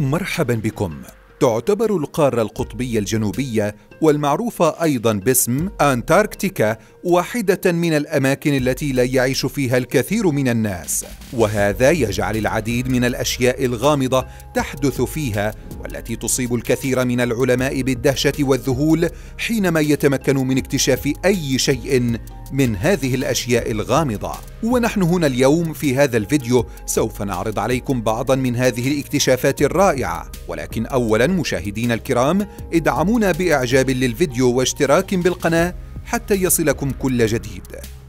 مرحبا بكم. تعتبر القارة القطبية الجنوبية والمعروفة أيضا باسم أنتاركتيكا واحدة من الأماكن التي لا يعيش فيها الكثير من الناس. وهذا يجعل العديد من الأشياء الغامضة تحدث فيها والتي تصيب الكثير من العلماء بالدهشة والذهول حينما يتمكنوا من اكتشاف أي شيء من هذه الأشياء الغامضة. ونحن هنا اليوم في هذا الفيديو سوف نعرض عليكم بعضا من هذه الاكتشافات الرائعة. ولكن اولا مشاهدينا الكرام ادعمونا بإعجاب للفيديو واشتراك بالقناة حتى يصلكم كل جديد.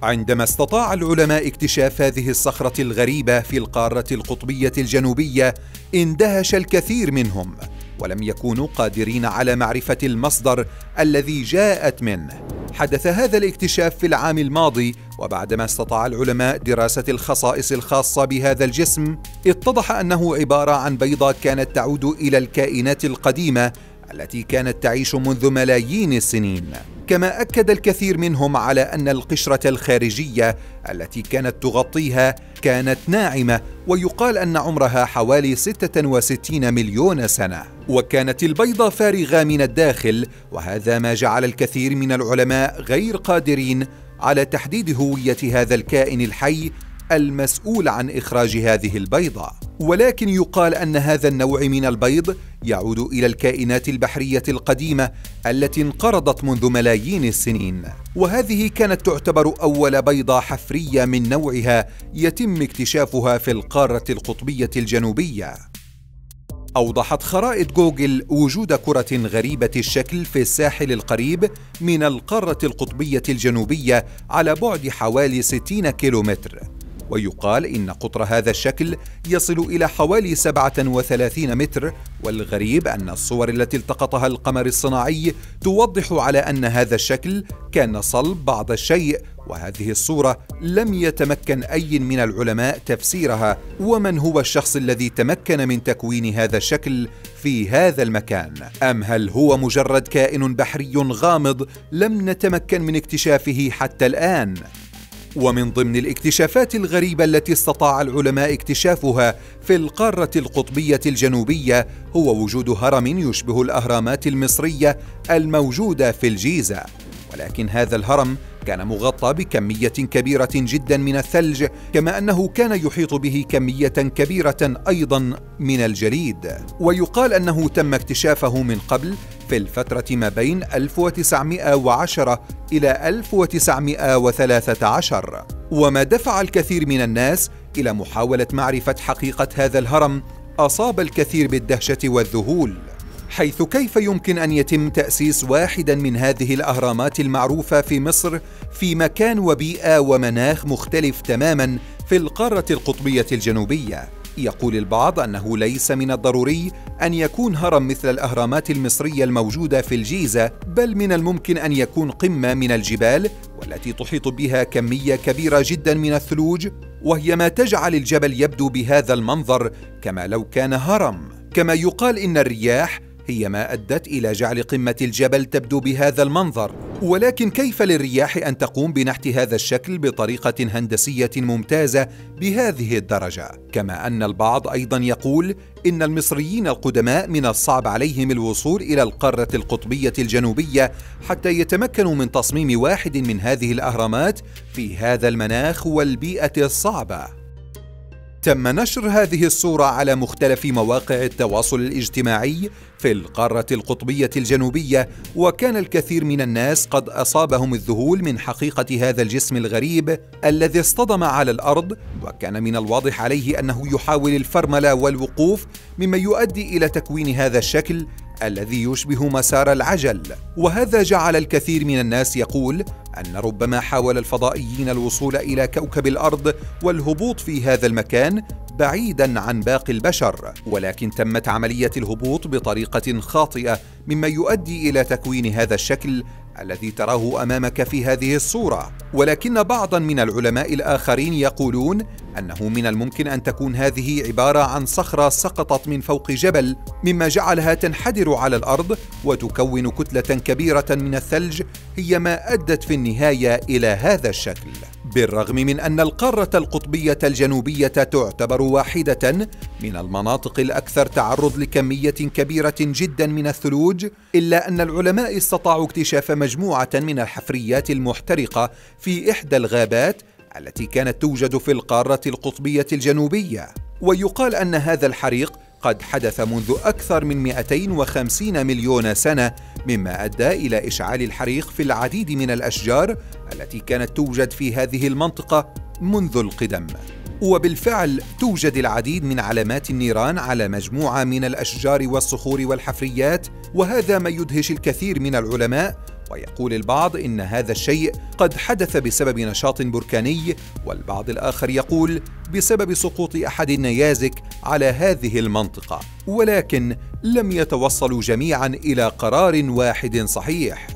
عندما استطاع العلماء اكتشاف هذه الصخرة الغريبة في القارة القطبية الجنوبية اندهش الكثير منهم ولم يكونوا قادرين على معرفة المصدر الذي جاءت منه. حدث هذا الاكتشاف في العام الماضي وبعدما استطاع العلماء دراسة الخصائص الخاصة بهذا الجسم اتضح أنه عبارة عن بيضة كانت تعود إلى الكائنات القديمة التي كانت تعيش منذ ملايين السنين. كما أكد الكثير منهم على أن القشرة الخارجية التي كانت تغطيها كانت ناعمة ويقال أن عمرها حوالي 66 مليون سنة. وكانت البيضة فارغة من الداخل وهذا ما جعل الكثير من العلماء غير قادرين على تحديد هوية هذا الكائن الحي المسؤول عن إخراج هذه البيضة. ولكن يقال أن هذا النوع من البيض يعود إلى الكائنات البحرية القديمة التي انقرضت منذ ملايين السنين. وهذه كانت تعتبر أول بيضة حفرية من نوعها يتم اكتشافها في القارة القطبية الجنوبية. أوضحت خرائط جوجل وجود كرة غريبة الشكل في الساحل القريب من القارة القطبية الجنوبية على بعد حوالي 60 كيلومتر. ويقال إن قطر هذا الشكل يصل إلى حوالي 37 متر والغريب أن الصور التي التقطها القمر الصناعي توضح على أن هذا الشكل كان صلب بعض الشيء وهذه الصورة لم يتمكن أي من العلماء تفسيرها. ومن هو الشخص الذي تمكن من تكوين هذا الشكل في هذا المكان؟ أم هل هو مجرد كائن بحري غامض لم نتمكن من اكتشافه حتى الآن؟ ومن ضمن الاكتشافات الغريبة التي استطاع العلماء اكتشافها في القارة القطبية الجنوبية هو وجود هرم يشبه الأهرامات المصرية الموجودة في الجيزة. ولكن هذا الهرم كان مغطى بكمية كبيرة جدا من الثلج كما أنه كان يحيط به كمية كبيرة أيضا من الجليد. ويقال أنه تم اكتشافه من قبل في الفترة ما بين 1910 إلى 1913 وما دفع الكثير من الناس إلى محاولة معرفة حقيقة هذا الهرم أصاب الكثير بالدهشة والذهول. حيث كيف يمكن أن يتم تأسيس واحدا من هذه الأهرامات المعروفة في مصر في مكان وبيئة ومناخ مختلف تماما في القارة القطبية الجنوبية؟ يقول البعض أنه ليس من الضروري أن يكون هرم مثل الأهرامات المصرية الموجودة في الجيزة بل من الممكن أن يكون قمة من الجبال والتي تحيط بها كمية كبيرة جدا من الثلوج وهي ما تجعل الجبل يبدو بهذا المنظر كما لو كان هرم. كما يقال إن الرياح هي ما أدت إلى جعل قمة الجبل تبدو بهذا المنظر. ولكن كيف للرياح أن تقوم بنحت هذا الشكل بطريقة هندسية ممتازة بهذه الدرجة؟ كما أن البعض أيضا يقول إن المصريين القدماء من الصعب عليهم الوصول إلى القارة القطبية الجنوبية حتى يتمكنوا من تصميم واحد من هذه الأهرامات في هذا المناخ والبيئة الصعبة. تم نشر هذه الصورة على مختلف مواقع التواصل الاجتماعي في القارة القطبية الجنوبية وكان الكثير من الناس قد أصابهم الذهول من حقيقة هذا الجسم الغريب الذي اصطدم على الأرض وكان من الواضح عليه أنه يحاول الفرملة والوقوف مما يؤدي إلى تكوين هذا الشكل الذي يشبه مسار العجل. وهذا جعل الكثير من الناس يقول أن ربما حاول الفضائيين الوصول إلى كوكب الأرض والهبوط في هذا المكان بعيدا عن باقي البشر. ولكن تمت عملية الهبوط بطريقة خاطئة مما يؤدي إلى تكوين هذا الشكل الذي تراه أمامك في هذه الصورة. ولكن بعضا من العلماء الآخرين يقولون أنه من الممكن أن تكون هذه عبارة عن صخرة سقطت من فوق جبل مما جعلها تنحدر على الأرض وتكون كتلة كبيرة من الثلج هي ما أدت في النهاية إلى هذا الشكل. بالرغم من أن القارة القطبية الجنوبية تعتبر واحدة من المناطق الأكثر تعرض لكمية كبيرة جدا من الثلوج، إلا أن العلماء استطاعوا اكتشاف مجموعة من الحفريات المحترقة في إحدى الغابات التي كانت توجد في القارة القطبية الجنوبية، ويقال أن هذا الحريق قد حدث منذ أكثر من 250 مليون سنة مما أدى إلى إشعال الحريق في العديد من الأشجار التي كانت توجد في هذه المنطقة منذ القدم. وبالفعل توجد العديد من علامات النيران على مجموعة من الأشجار والصخور والحفريات وهذا ما يدهش الكثير من العلماء ويقول البعض إن هذا الشيء قد حدث بسبب نشاط بركاني والبعض الآخر يقول بسبب سقوط أحد النيازك على هذه المنطقة ولكن لم يتوصلوا جميعا إلى قرار واحد صحيح.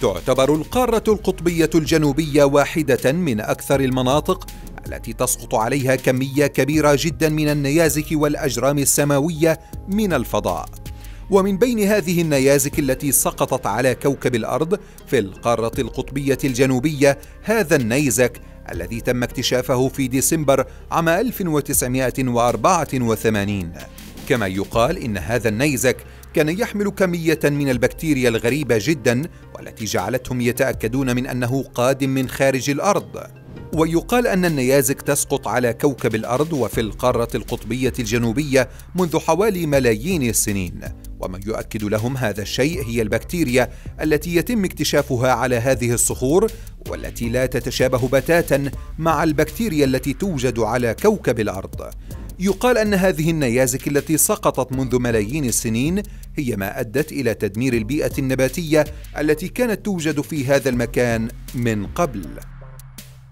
تعتبر القارة القطبية الجنوبية واحدة من أكثر المناطق التي تسقط عليها كمية كبيرة جدا من النيازك والأجرام السماوية من الفضاء. ومن بين هذه النيازك التي سقطت على كوكب الأرض في القارة القطبية الجنوبية هذا النيزك الذي تم اكتشافه في ديسمبر عام 1984 كما يقال إن هذا النيزك كان يحمل كمية من البكتيريا الغريبة جدا والتي جعلتهم يتأكدون من أنه قادم من خارج الأرض. ويقال أن النيازك تسقط على كوكب الأرض وفي القارة القطبية الجنوبية منذ حوالي ملايين السنين. وما يؤكد لهم هذا الشيء هي البكتيريا التي يتم اكتشافها على هذه الصخور والتي لا تتشابه بتاتا مع البكتيريا التي توجد على كوكب الأرض. يقال أن هذه النيازك التي سقطت منذ ملايين السنين هي ما أدت إلى تدمير البيئة النباتية التي كانت توجد في هذا المكان من قبل.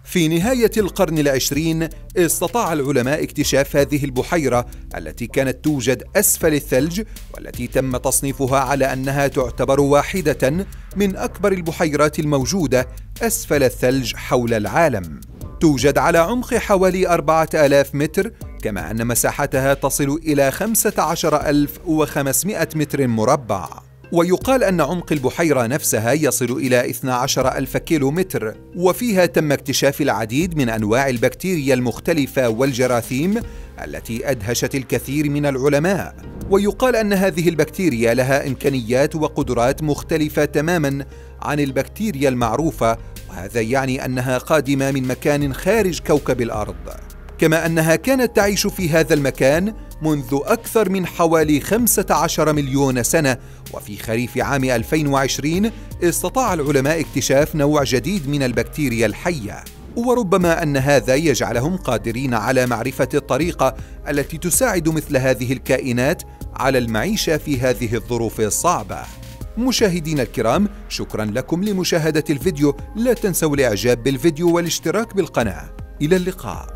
في نهاية القرن العشرين استطاع العلماء اكتشاف هذه البحيرة التي كانت توجد أسفل الثلج والتي تم تصنيفها على أنها تعتبر واحدة من أكبر البحيرات الموجودة أسفل الثلج حول العالم. توجد على عمق حوالي أربعة آلاف متر كما أن مساحتها تصل إلى خمسة عشر ألف وخمسمائة متر مربع. ويقال أن عمق البحيرة نفسها يصل إلى 12 ألف كيلو متر وفيها تم اكتشاف العديد من أنواع البكتيريا المختلفة والجراثيم التي أدهشت الكثير من العلماء. ويقال أن هذه البكتيريا لها إمكانيات وقدرات مختلفة تماما عن البكتيريا المعروفة وهذا يعني أنها قادمة من مكان خارج كوكب الأرض. كما أنها كانت تعيش في هذا المكان منذ أكثر من حوالي 15 مليون سنة وفي خريف عام 2020 استطاع العلماء اكتشاف نوع جديد من البكتيريا الحية. وربما أن هذا يجعلهم قادرين على معرفة الطريقة التي تساعد مثل هذه الكائنات على المعيشة في هذه الظروف الصعبة. مشاهدينا الكرام شكرا لكم لمشاهدة الفيديو. لا تنسوا الإعجاب بالفيديو والاشتراك بالقناة. إلى اللقاء.